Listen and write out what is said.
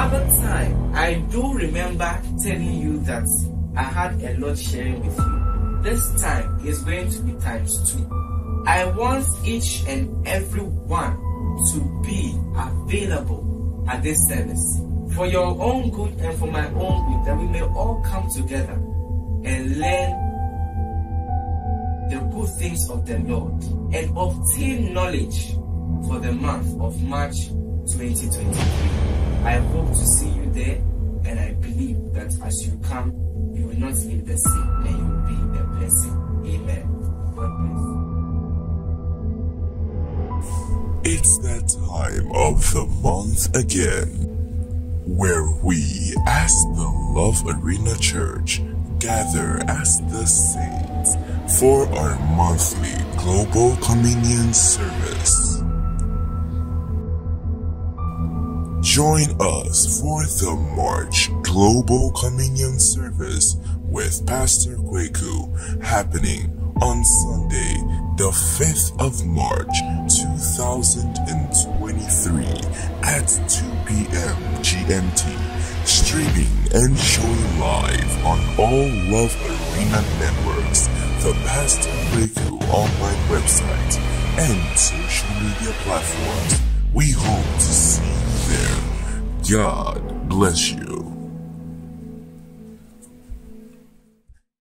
other time, I do remember telling you that I had a lot sharing with you. This time is going to be times two. I want each and every one to be available at this service for your own good and for my own good, that we may all come together and learn the good things of the Lord and obtain knowledge for the month of March 2023. I hope to see you there and I believe that as you come, you will not leave the same and you will be a blessing. Amen. God bless. It's that time of the month again where we, as the Love Arena Church, gather as the saints for our monthly Global Communion service. Join us for the March Global Communion service with Pastor Kwehku happening on Sunday, the 5th of March 2023 at 2 p.m. GMT, streaming and showing live on all Love Arena networks, the Pastor Kwehku online website, and social media platforms. We hope to see God bless you.